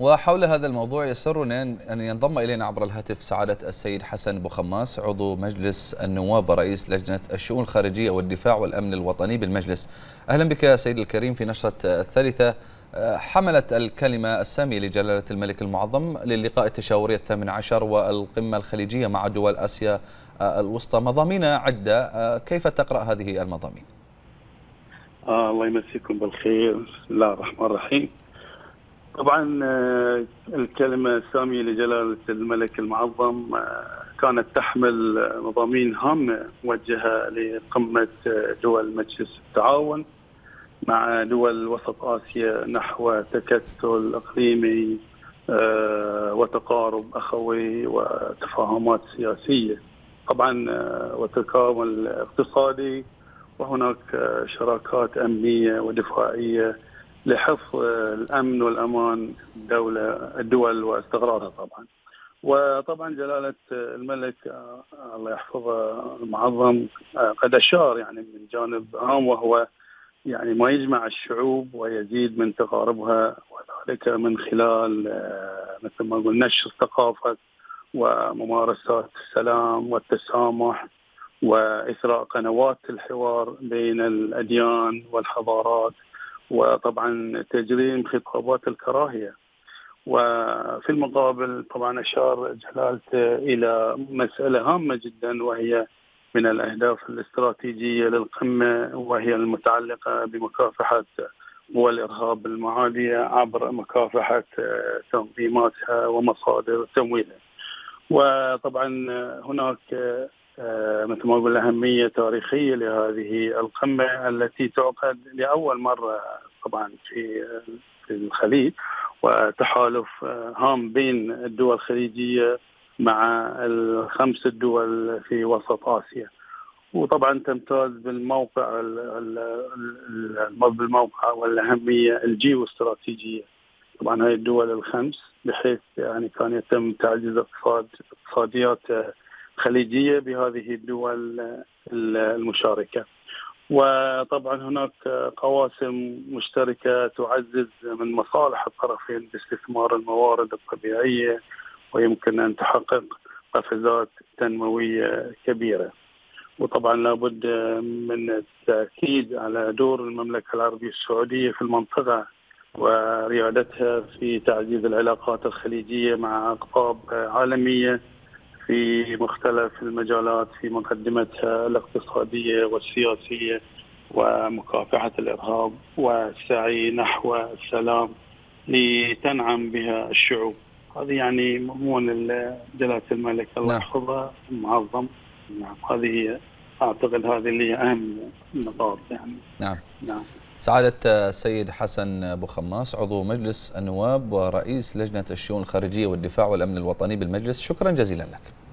وحول هذا الموضوع يسرنا أن ينضم إلينا عبر الهاتف سعادة السيد حسن بوخماس عضو مجلس النواب ورئيس لجنة الشؤون الخارجية والدفاع والأمن الوطني بالمجلس. أهلا بك سيد الكريم في نشرة الثالثة. حملت الكلمة السامية لجلالة الملك المعظم للقاء التشاوري الثامن عشر والقمة الخليجية مع دول آسيا الوسطى. مضامين عدة. كيف تقرأ هذه المضامين؟ آه الله يمسيكم بالخير. بسم الله الرحمن الرحيم. طبعا آه، الكلمة السامية لجلالة الملك المعظم آه، كانت تحمل مضامين هامة موجهة لقمة آه، دول مجلس التعاون مع دول وسط آسيا نحو تكتل إقليمي وتقارب أخوي وتفاهمات سياسية. طبعا وتكامل اقتصادي وهناك شراكات أمنية ودفاعية لحفظ الأمن والأمان الدولة الدول واستقرارها طبعا. وطبعا جلالة الملك الله يحفظه المعظم قد أشار يعني من جانب هام وهو يعني ما يجمع الشعوب ويزيد من تقاربها وذلك من خلال مثل ما نقول نشر ثقافة وممارسات السلام والتسامح وإثراء قنوات الحوار بين الأديان والحضارات وطبعا تجريم خطابات الكراهية وفي المقابل طبعا أشار جلالته إلى مسألة هامة جدا وهي من الأهداف الاستراتيجية للقمة وهي المتعلقة بمكافحة قوى الارهاب المعادية عبر مكافحة تنظيماتها ومصادر تمويلها. وطبعا هناك آه، مثل ما أقول أهمية تاريخية لهذه القمة التي تعقد لأول مرة طبعا في في الخليج وتحالف آه، هام بين الدول الخليجية مع الخمس الدول في وسط آسيا. وطبعا تمتاز بالموقع بالموقع والأهمية الجيو استراتيجيه. طبعا هاي الدول الخمس بحيث يعني كان يتم تعزيز اقتصاد اقتصاديات خليجيه بهذه الدول المشاركة. وطبعا هناك قواسم مشتركة تعزز من مصالح الطرفين باستثمار الموارد الطبيعية ويمكن أن تحقق قفزات تنموية كبيرة. وطبعا لابد من التأكيد على دور المملكة العربية السعودية في المنطقة وريادتها في تعزيز العلاقات الخليجية مع أقطاب عالمية في مختلف المجالات في مقدمتها الاقتصادية والسياسية ومكافحة الإرهاب والسعي نحو السلام لتنعم بها الشعوب. هذه يعني مضمون جلالة الملك. الله نعم. يحفظه المعظم. نعم هذه هي أعتقد هذه اللي هي أهم النقاط يعني. نعم. نعم. سعادة السيد حسن بوخماس عضو مجلس النواب ورئيس لجنة الشؤون الخارجية والدفاع والأمن الوطني بالمجلس. شكرا جزيلا لك.